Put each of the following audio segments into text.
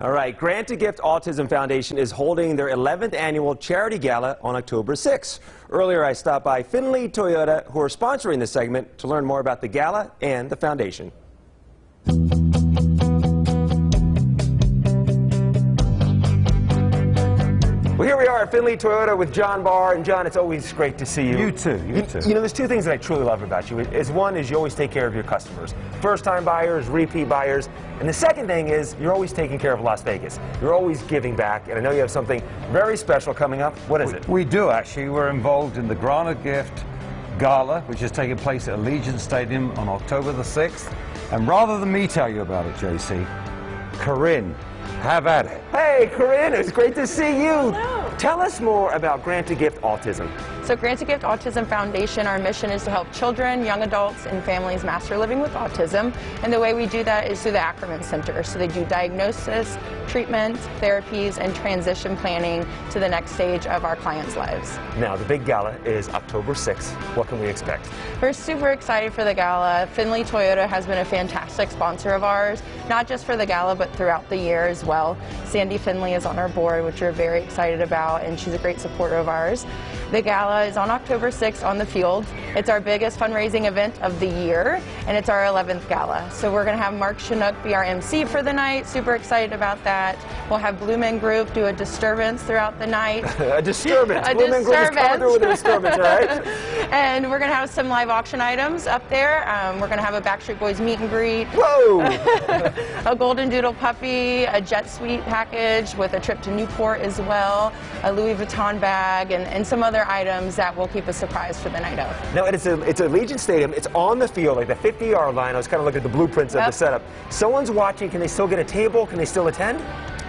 All right, Grant a Gift Autism Foundation is holding their 11th annual charity gala on October 6. Earlier, I stopped by Finley Toyota, who are sponsoring this segment, to learn more about the gala and the foundation. Well, here we are at Finley Toyota with John Barr. And John, it's always great to see you. You too, you too. You know, there's two things that I truly love about you. Is one is you always take care of your customers. First-time buyers, repeat buyers. And the second thing is you're always taking care of Las Vegas. You're always giving back. And I know you have something very special coming up. What is it? We do, actually. We're involved in the Grant a Gift Gala, which is taking place at Allegiant Stadium on October the 6th. And rather than me tell you about it, JC, Corinne, have at it. Hey, Corinne, it's great to see you. Hello. Tell us more about Grant a Gift Autism. So Grant a Gift Autism Foundation, our mission is to help children, young adults, and families master living with autism. And the way we do that is through the Ackerman Center. So they do diagnosis, treatment, therapies, and transition planning to the next stage of our clients' lives. Now, the big gala is October 6th. What can we expect? We're super excited for the gala. Finley Toyota has been a fantastic sponsor of ours, not just for the gala, but throughout the year as well. Sandy Finley is on our board, which we're very excited about, and she's a great supporter of ours. The gala is on October 6th on the field. It's our biggest fundraising event of the year, and it's our 11th gala. So we're going to have Mark Shunock be our MC for the night. Super excited about that. We'll have Blue Men Group do a disturbance throughout the night. a disturbance. A Blue Man Group is coming through with a disturbance, all right? and we're going to have some live auction items up there. Um, we're going to have a Backstreet Boys meet and greet. Whoa! a Golden Doodle puppy, a JetSuite package with a trip to Newport as well, a Louis Vuitton bag, and, and some other items that will keep a surprise for the night of. Now, it's a, it's Allegiant Stadium. It's on the field, like the 50-yard line. I was kind of looking at the blueprints Yep. of the setup. Someone's watching. Can they still get a table? Can they still attend?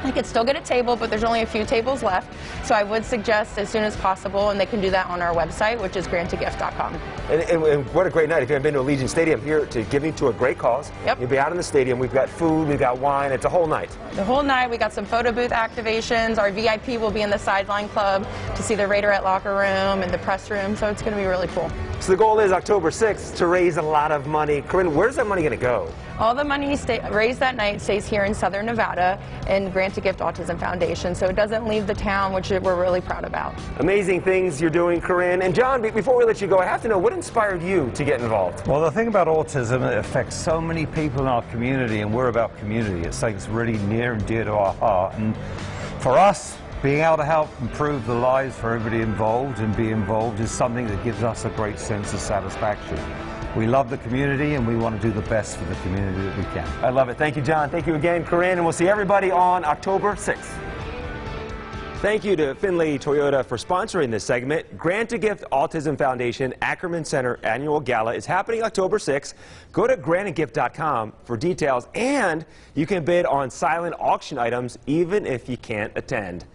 They could still get a table, but there's only a few tables left. So I would suggest as soon as possible, and they can do that on our website, which is grantagift.com. And, and, and what a great night. If you haven't been to Allegiant Stadium, here to giving to a great cause. Yep. You'll be out in the stadium. We've got food. We've got wine. It's a whole night. The whole night, we got some photo booth activations. Our VIP will be in the sideline club to see the Raiderette locker room and the press room, so it's going to be really cool. So the goal is October 6th to raise a lot of money. Corinne, where's that money going to go? All the money stay, raised that night stays here in Southern Nevada in Grant a Gift Autism Foundation, so it doesn't leave the town, which we're really proud about. Amazing things you're doing, Corinne. And John, before we let you go, I have to know what inspired you to get involved? Well, the thing about autism, it affects so many people in our community, and we're about community. It's something that's really near and dear to our heart. And for us, being able to help improve the lives for everybody involved and be involved is something that gives us a great sense of satisfaction. We love the community, and we want to do the best for the community that we can. I love it. Thank you, John. Thank you again, Corinne. And we'll see everybody on October 6th. Thank you to Finley Toyota for sponsoring this segment. Grant a Gift Autism Foundation Ackerman Center Annual Gala is happening October 6th. Go to grantagift.com for details, and you can bid on silent auction items even if you can't attend.